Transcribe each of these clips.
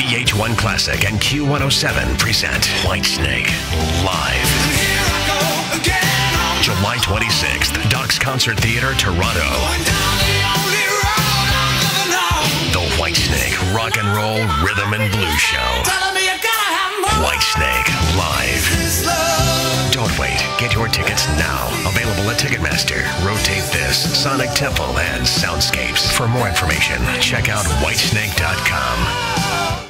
VH1 Classic and Q107 present Whitesnake live. July 26th, Docks Concert Theater, Toronto. The Whitesnake Rock and Roll Rhythm and Blues Show. Whitesnake live. Don't wait. Get your tickets now. Available at Ticketmaster, Rotate This, Sonic Temple, and Soundscapes. For more information, check out whitesnake.com.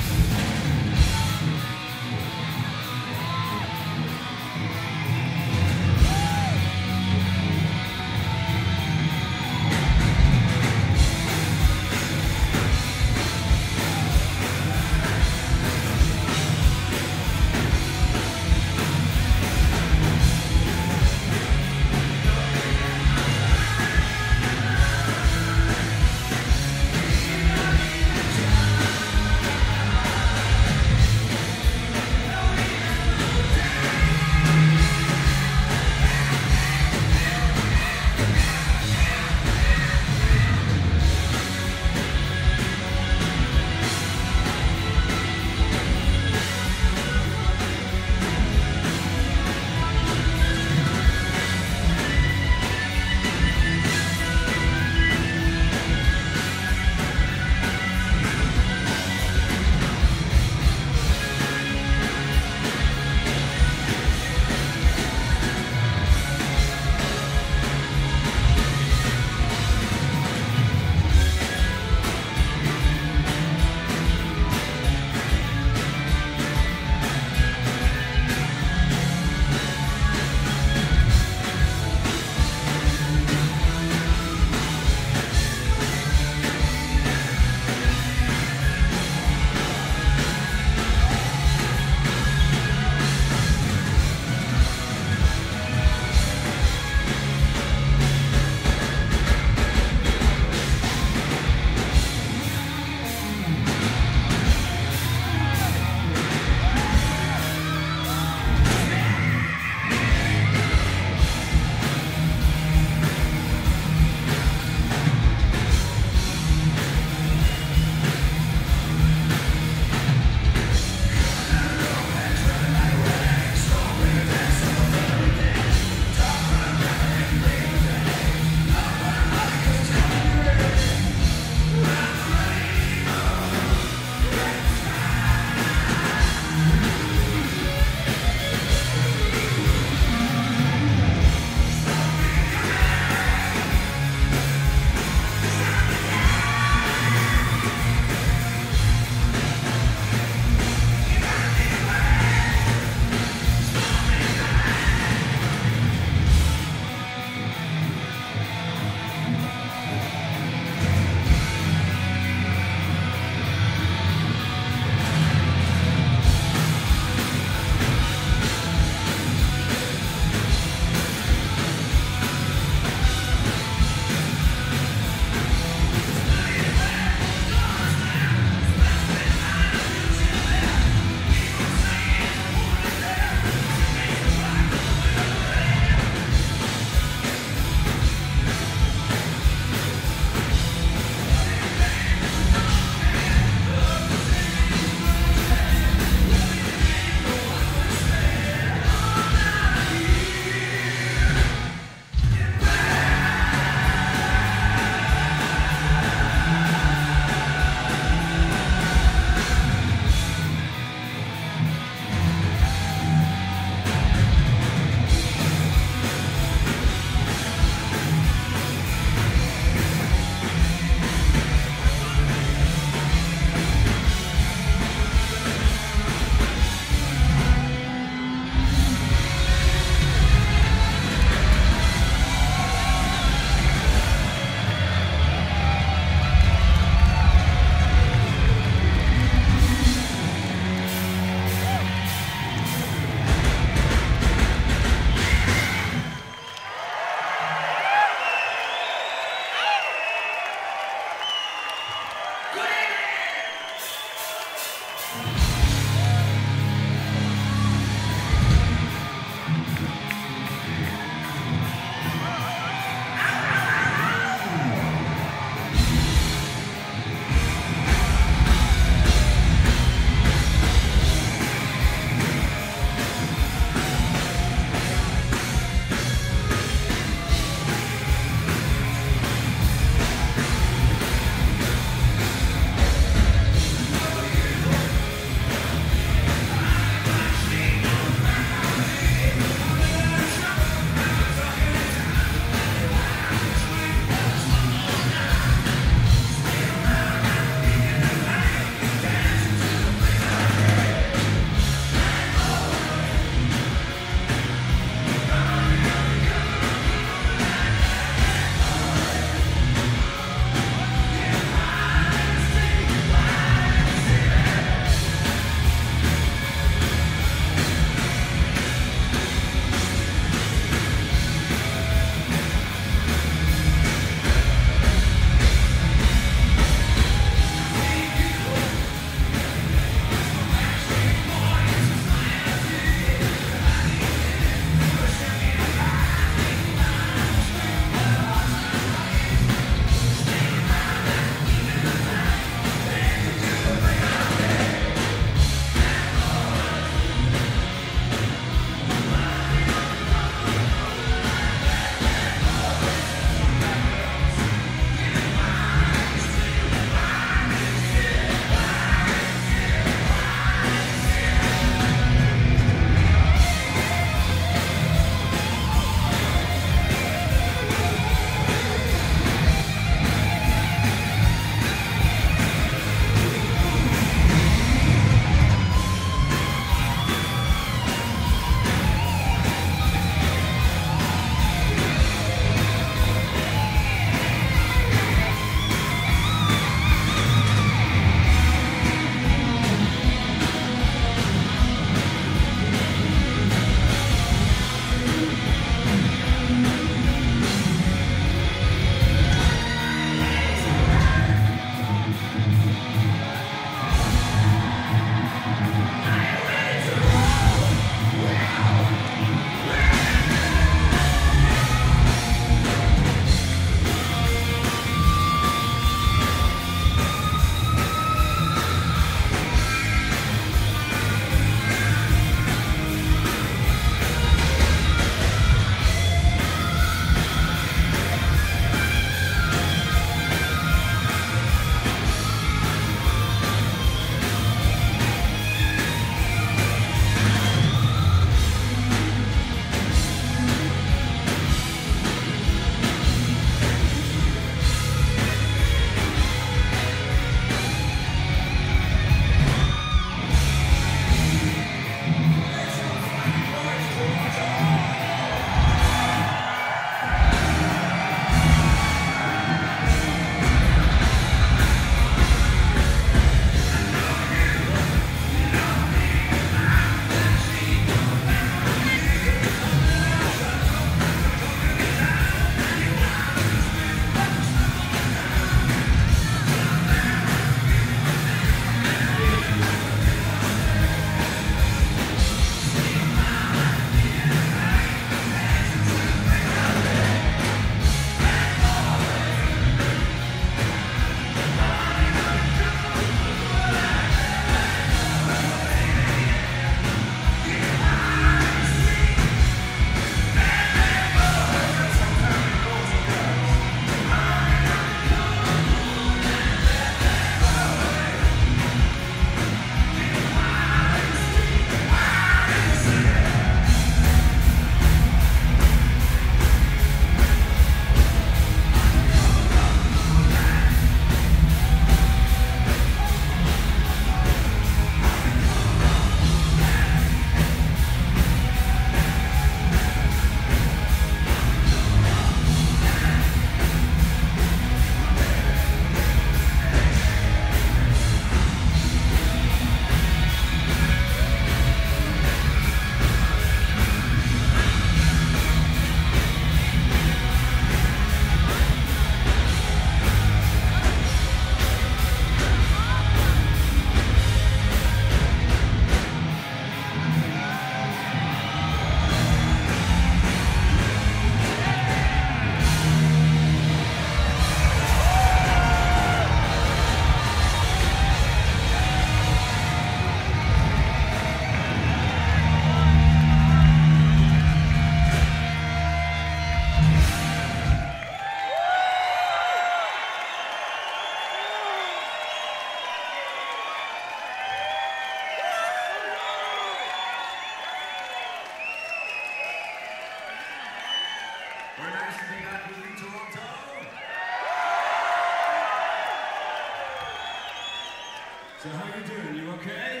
you doing? You okay?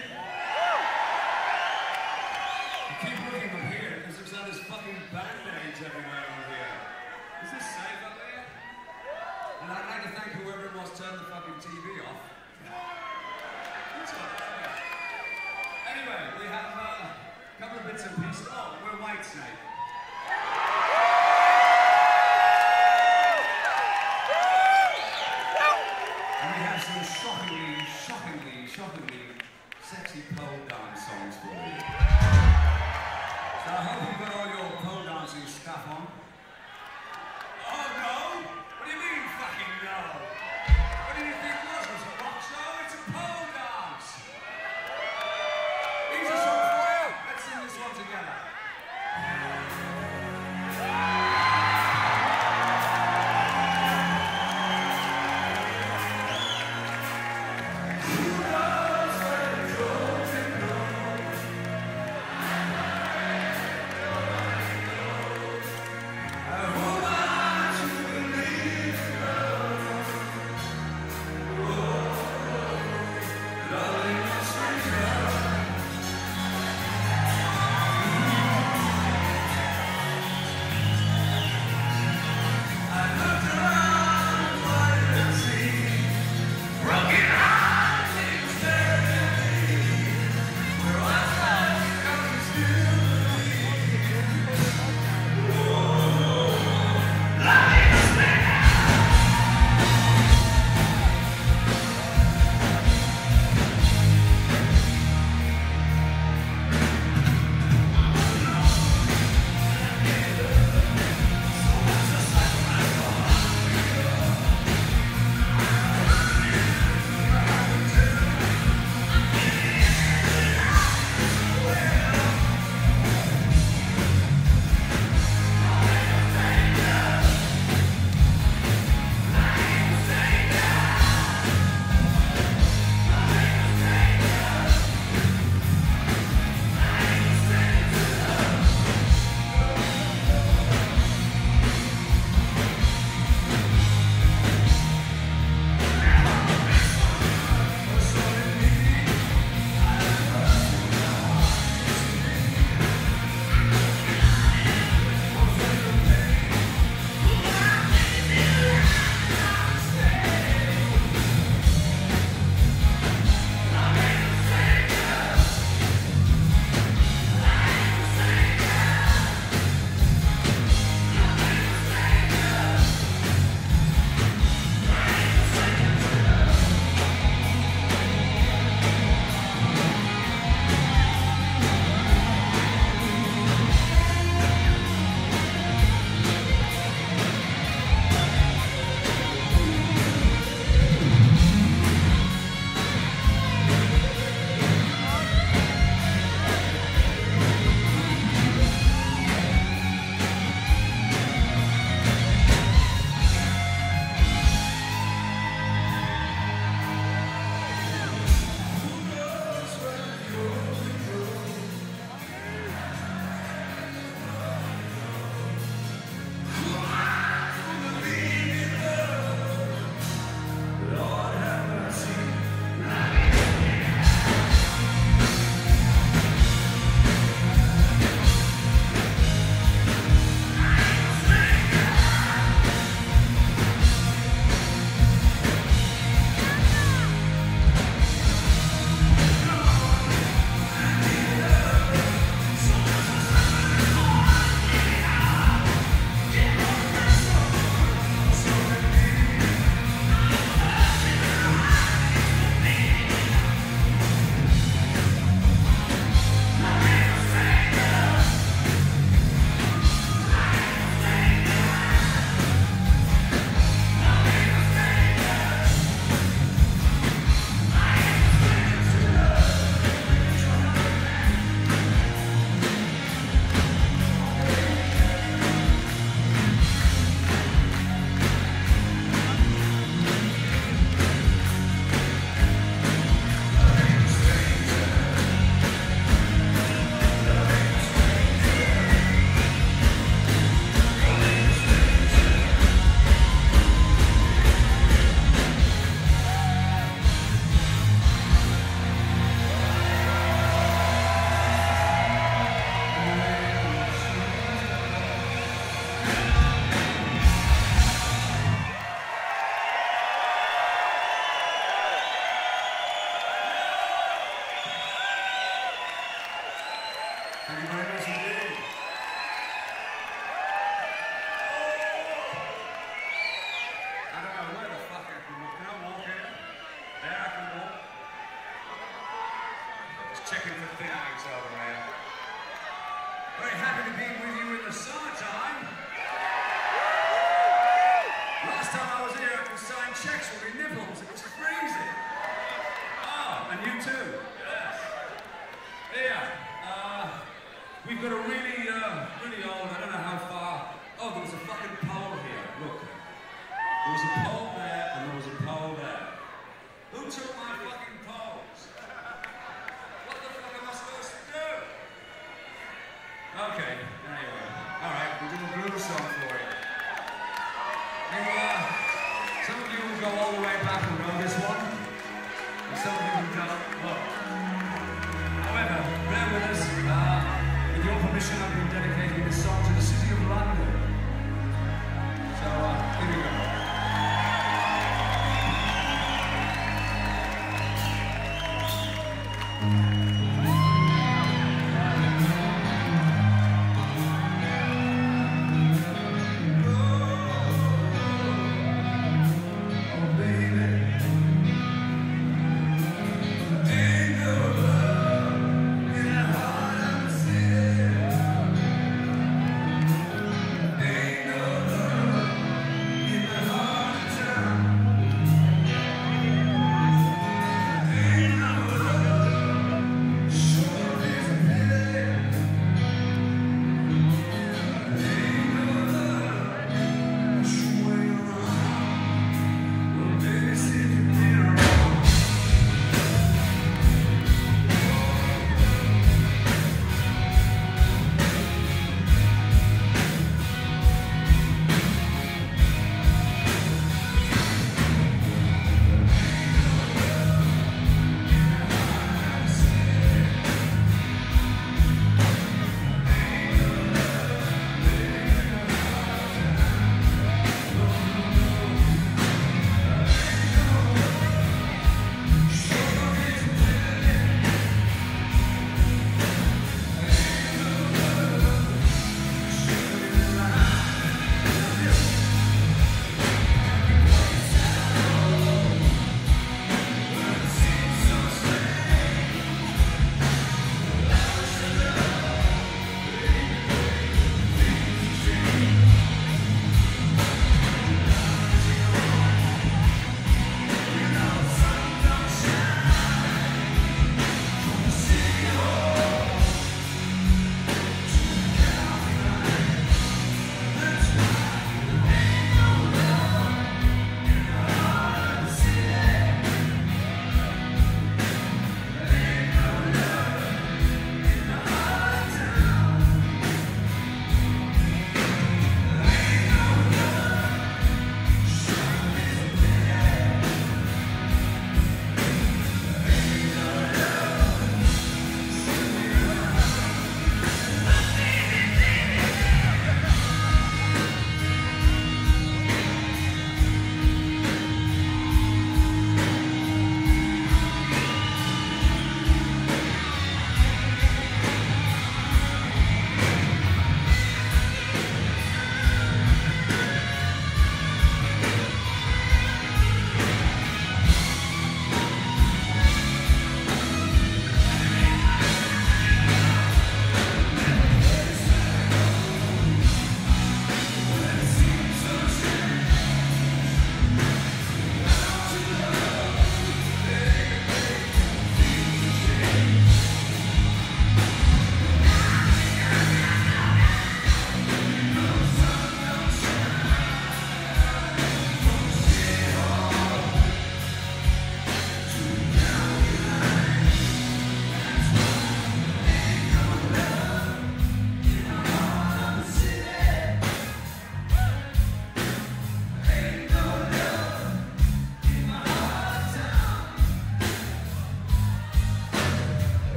I keep looking up here because there's all this fucking band-aids everywhere on here. Is this safe up there? And I'd like to thank whoever it was turned the fucking TV off. Anyway, we have uh, a couple of bits and pieces. Oh, we're Whitesnake.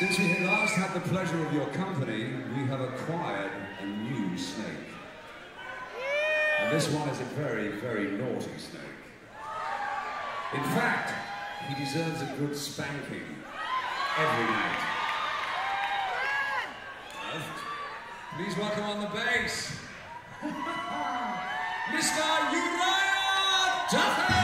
Since we had last had the pleasure of your company, we have acquired a new snake. And this one is a very, very naughty snake. In fact, he deserves a good spanking every night. Please welcome on the bass, Mr. Uriah